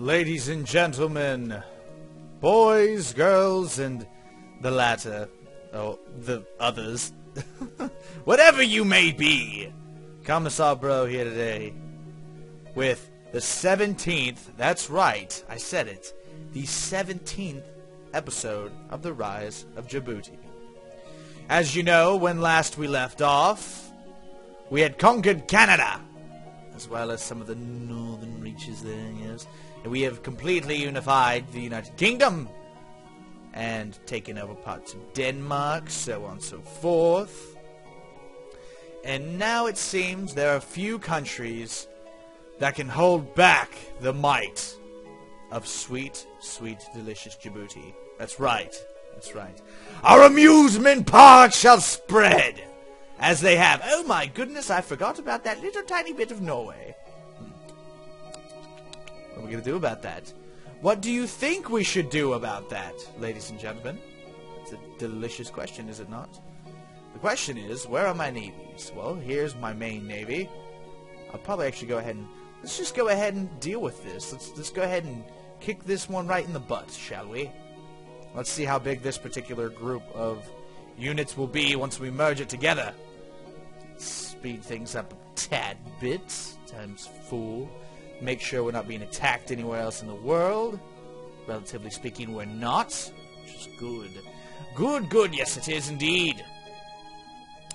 ladies and gentlemen, boys, girls, and the latter, oh, the others, whatever you may be, Commissar Bro here today with the 17th, that's right, I said it, the 17th episode of The Rise of Djibouti. As you know, when last we left off, we had conquered Canada, as well as some of the northern reaches there, yes. And we have completely unified the United Kingdom and taken over parts of Denmark, so on and so forth. And now it seems there are few countries that can hold back the might of sweet, sweet, delicious Djibouti. That's right. That's right. Our amusement park shall spread as they have. Oh my goodness, I forgot about that little tiny bit of Norway. Hmm. What are we going to do about that? What do you think we should do about that, ladies and gentlemen? It's a delicious question, is it not? The question is, where are my navies? Well, here's my main navy. I'll probably actually go ahead and... Let's just go ahead and deal with this. Let's, let's go ahead and kick this one right in the butt, shall we? Let's see how big this particular group of units will be once we merge it together. Speed things up a tad bit, times four. Make sure we're not being attacked anywhere else in the world. Relatively speaking, we're not, which is good. Good, good, yes it is indeed.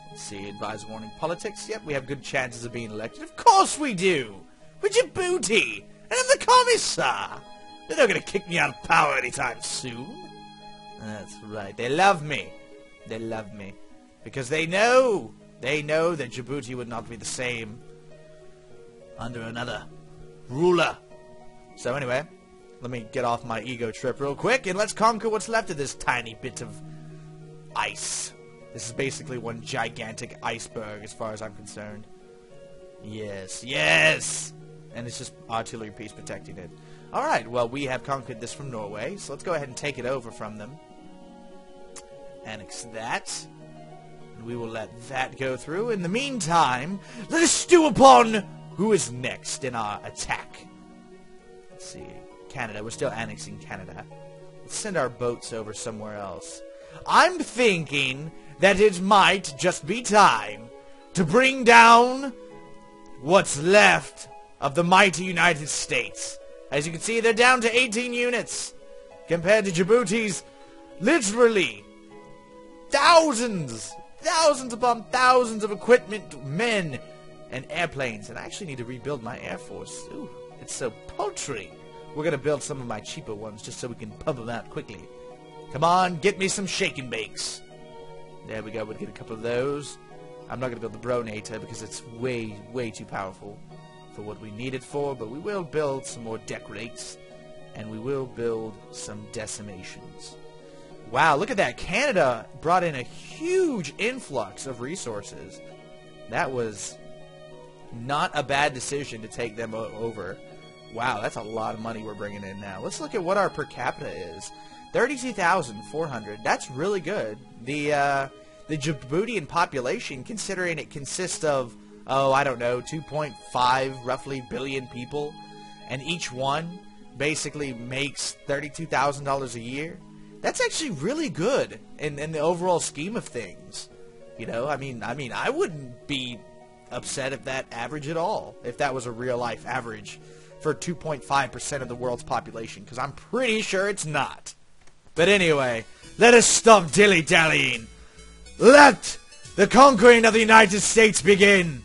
Let's see, advise warning politics. Yep, we have good chances of being elected. Of course we do! We're Djibouti! And I'm the commissar! They're not gonna kick me out of power anytime soon. That's right. They love me. They love me. Because they know. They know that Djibouti would not be the same under another ruler. So anyway, let me get off my ego trip real quick and let's conquer what's left of this tiny bit of ice. This is basically one gigantic iceberg as far as I'm concerned. Yes, yes! And it's just artillery piece protecting it. Alright, well, we have conquered this from Norway, so let's go ahead and take it over from them. Annex that. We will let that go through. In the meantime, let us stew upon who is next in our attack. Let's see. Canada. We're still annexing Canada. Let's send our boats over somewhere else. I'm thinking that it might just be time to bring down what's left of the mighty United States. As you can see, they're down to 18 units compared to Djibouti's literally thousands, thousands upon thousands of equipment, men, and airplanes. And I actually need to rebuild my Air Force. Ooh, it's so paltry. We're going to build some of my cheaper ones just so we can pump them out quickly. Come on, get me some shake and bakes. There we go, we'll get a couple of those. I'm not going to build the Bronator because it's way, way too powerful for what we need it for, but we will build some more deck rakes, and we will build some decimations. Wow, look at that. Canada brought in a huge influx of resources. That was not a bad decision to take them over. Wow, that's a lot of money we're bringing in now. Let's look at what our per capita is. 32,400. That's really good. The uh, the Djiboutian population, considering it consists of, oh, I don't know, 2.5 roughly billion people, and each one basically makes $32,000 a year, that's actually really good in, in the overall scheme of things. You know, I mean, I mean, I wouldn't be upset if that average at all, if that was a real life average for 2.5% of the world's population, because I'm pretty sure it's not. But anyway, let us stop dilly-dallying. Let the conquering of the United States begin.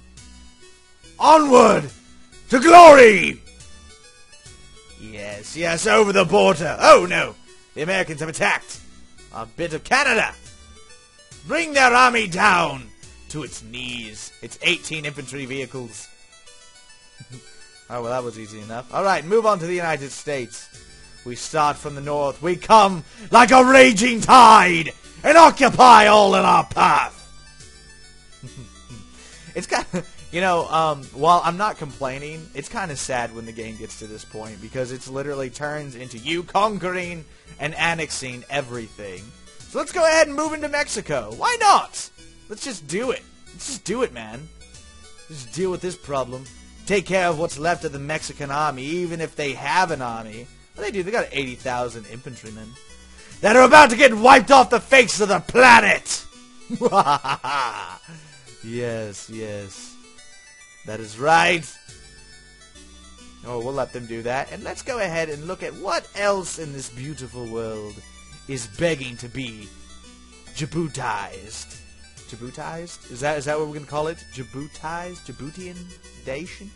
Onward to glory! Yes, yes, over the border. Oh no, the Americans have attacked a bit of Canada. Bring their army down to its knees. It's 18 infantry vehicles. oh, well, that was easy enough. All right, move on to the United States. We start from the north. We come like a raging tide and occupy all in our path. it's kind of, you know, um, while I'm not complaining, it's kind of sad when the game gets to this point because it's literally turns into you conquering and annexing everything. So let's go ahead and move into Mexico. Why not? Let's just do it. Let's just do it, man. Just deal with this problem. take care of what's left of the Mexican army, even if they have an army. Well, they do. They got 80,000 infantrymen that are about to get wiped off the face of the planet. yes, yes. That is right. Oh, we'll let them do that. And let's go ahead and look at what else in this beautiful world is begging to be Djiboutized. Djiboutized? Is that is that what we're gonna call it? Djiboutized? Djiboutian Nation?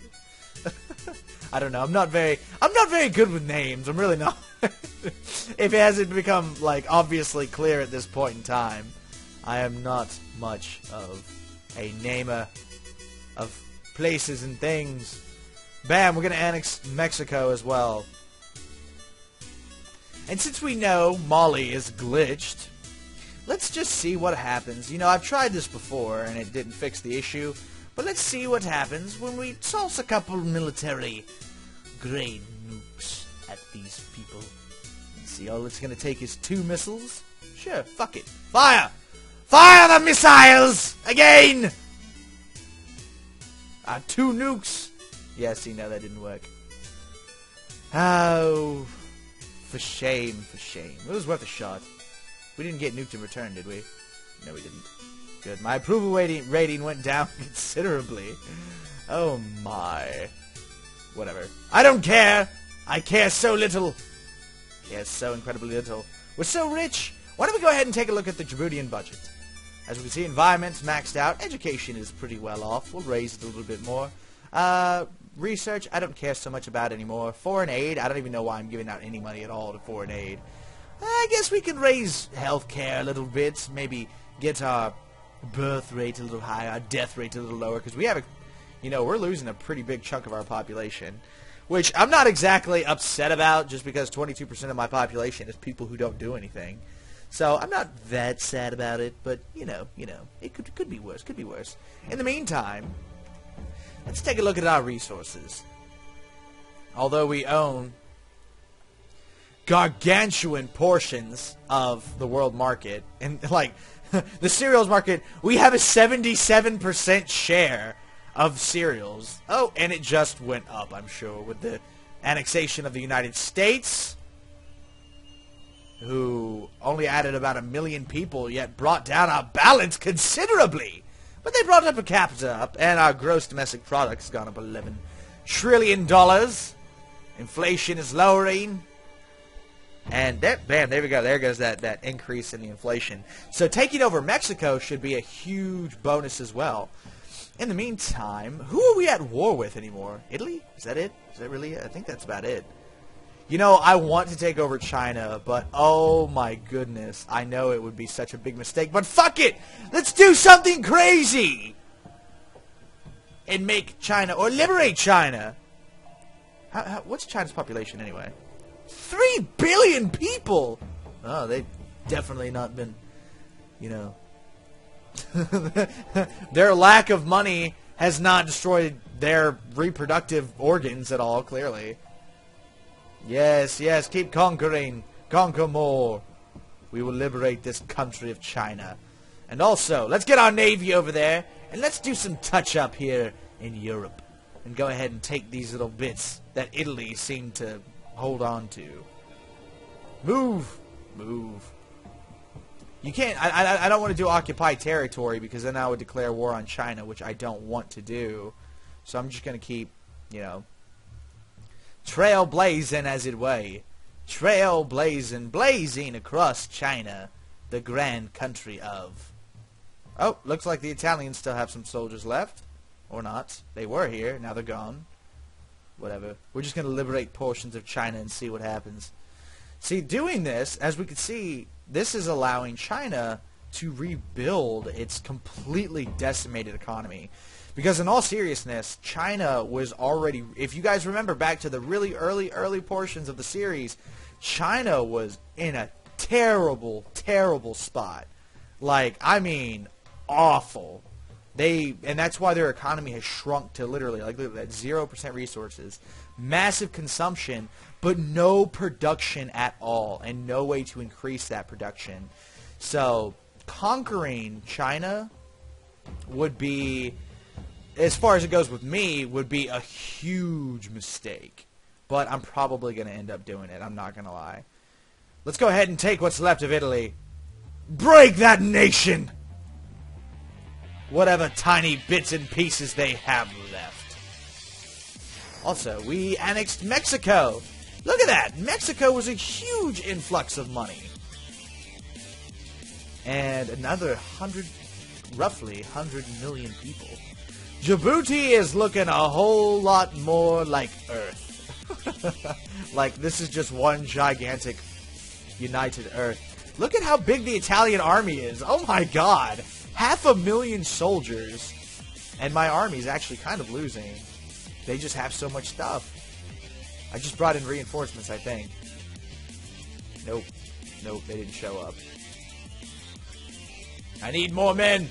I don't know. I'm not very I'm not very good with names. I'm really not. if it hasn't become like obviously clear at this point in time, I am not much of a namer of places and things. Bam, we're gonna annex Mexico as well. And since we know Mali is glitched, let's just see what happens. You know, I've tried this before and it didn't fix the issue, but let's see what happens when we toss a couple military grade nukes at these people. See, all it's gonna take is two missiles. Sure, fuck it. Fire! Fire the missiles! Again! Uh, two nukes! Yeah, see, no, that didn't work. Oh, for shame, for shame. It was worth a shot. We didn't get nuked in return, did we? No, we didn't. Good. My approval rating, rating went down considerably. Oh my. Whatever. I don't care! I care so little! Care so incredibly little. We're so rich! Why don't we go ahead and take a look at the Djiboutian budget? As we can see, environment's maxed out. Education is pretty well off. We'll raise it a little bit more. Uh, research, I don't care so much about anymore. Foreign aid, I don't even know why I'm giving out any money at all to foreign aid. I guess we can raise healthcare a little bit. Maybe get our birth rate a little higher, our death rate a little lower, because we have a, you know, we're losing a pretty big chunk of our population. Which I'm not exactly upset about, just because 22% of my population is people who don't do anything. So I'm not that sad about it, but you know, you know, it could could be worse, could be worse. In the meantime, let's take a look at our resources. Although we own gargantuan portions of the world market, and like the cereals market, we have a 77% share of cereals. Oh, and it just went up, I'm sure, with the annexation of the United States who only added about a million people, yet brought down our balance considerably. But they brought up per capita up, and our gross domestic product has gone up 11 trillion dollars. Inflation is lowering. And that, bam, there we go. There goes that, that increase in the inflation. So taking over Mexico should be a huge bonus as well. In the meantime, who are we at war with anymore? Italy? Is that it? Is that really it? I think that's about it. You know, I want to take over China, but oh my goodness, I know it would be such a big mistake, but fuck it! Let's do something crazy! And make China, or liberate China! How, how, what's China's population anyway? Three billion people! Oh, they've definitely not been, you know... their lack of money has not destroyed their reproductive organs at all, clearly. Yes, yes, keep conquering. Conquer more. We will liberate this country of China. And also, let's get our navy over there, and let's do some touch-up here in Europe. And go ahead and take these little bits that Italy seemed to hold on to. Move! Move. You can't, I, I, I don't want to do occupy territory because then I would declare war on China, which I don't want to do. So I'm just going to keep, you know, trailblazing as it were, trailblazing, blazing across China, the grand country of... Oh, looks like the Italians still have some soldiers left. Or not. They were here, now they're gone. Whatever. We're just going to liberate portions of China and see what happens. See, doing this, as we can see, this is allowing China to rebuild its completely decimated economy. Because in all seriousness, China was already, if you guys remember back to the really early, early portions of the series, China was in a terrible, terrible spot. Like, I mean, awful. They, and that's why their economy has shrunk to literally, like, look at that, 0% resources, massive consumption, but no production at all, and no way to increase that production. So, conquering China would be as far as it goes with me, would be a huge mistake. But I'm probably going to end up doing it. I'm not going to lie. Let's go ahead and take what's left of Italy. Break that nation! Whatever tiny bits and pieces they have left. Also, we annexed Mexico. Look at that! Mexico was a huge influx of money. And another hundred, roughly hundred million people. Djibouti is looking a whole lot more like Earth. like this is just one gigantic united Earth. Look at how big the Italian army is. Oh my god. Half a million soldiers. And my army's actually kind of losing. They just have so much stuff. I just brought in reinforcements, I think. Nope. Nope, they didn't show up. I need more men!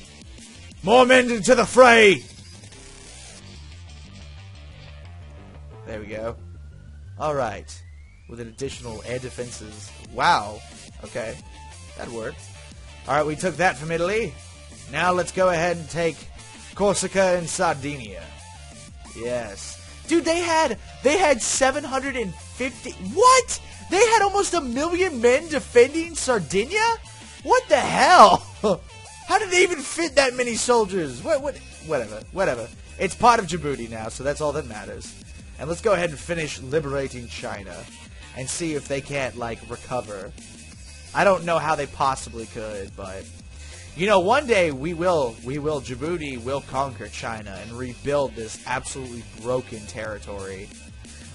More men into the fray! There we go. Alright. With an additional air defenses. Wow. Okay. That worked. Alright, we took that from Italy. Now let's go ahead and take Corsica and Sardinia. Yes. Dude, they had they had 750 What? They had almost a million men defending Sardinia? What the hell? How did they even fit that many soldiers? What what whatever. Whatever. It's part of Djibouti now, so that's all that matters. And let's go ahead and finish liberating China and see if they can't like recover. I don't know how they possibly could, but you know, one day we will, we will, Djibouti will conquer China and rebuild this absolutely broken territory.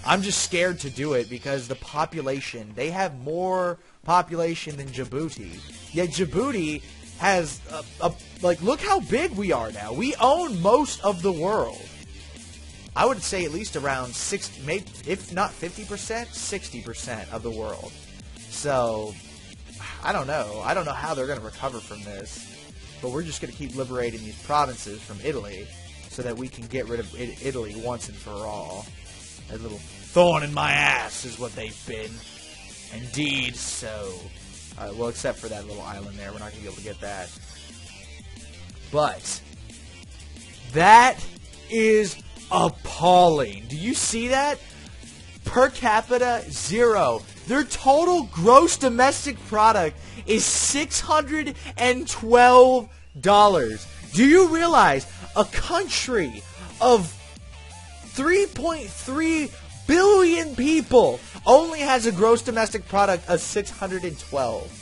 I'm just scared to do it because the population, they have more population than Djibouti. Yet Djibouti has, a, a, like, look how big we are now. We own most of the world. I would say at least around 60, maybe, if not 50%, 60% of the world. So, I don't know. I don't know how they're going to recover from this. But we're just going to keep liberating these provinces from Italy so that we can get rid of Italy once and for all. A little thorn in my ass is what they've been. Indeed so. Alright, well, except for that little island there. We're not going to be able to get that. But, that is appalling. Do you see that? Per capita, zero. Their total gross domestic product is $612. Do you realize a country of 3.3 billion people only has a gross domestic product of 612?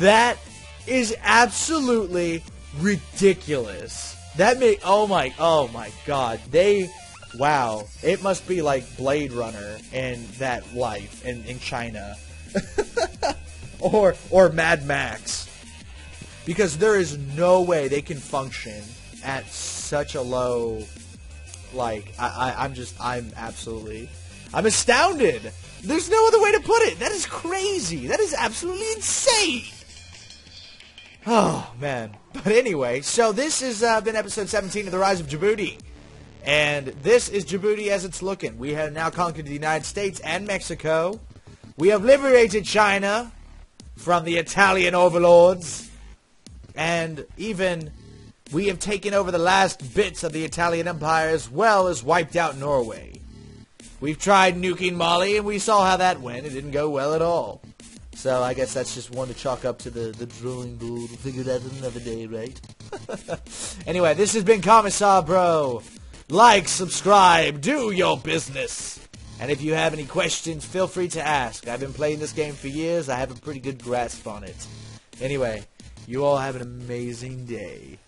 That is absolutely ridiculous. That may oh my oh my god. They wow, it must be like Blade Runner and that life in, in China. or or Mad Max. Because there is no way they can function at such a low like I, I I'm just I'm absolutely I'm astounded. There's no other way to put it. That is crazy. That is absolutely insane. Oh man. But anyway, so this has uh, been episode 17 of the Rise of Djibouti. And this is Djibouti as it's looking. We have now conquered the United States and Mexico. We have liberated China from the Italian overlords. And even we have taken over the last bits of the Italian Empire as well as wiped out Norway. We've tried nuking Mali and we saw how that went. It didn't go well at all. So I guess that's just one to chalk up to the, the drawing board. We'll figure that another day, right? anyway, this has been Commissar Bro. Like, subscribe, do your business. And if you have any questions, feel free to ask. I've been playing this game for years. I have a pretty good grasp on it. Anyway, you all have an amazing day.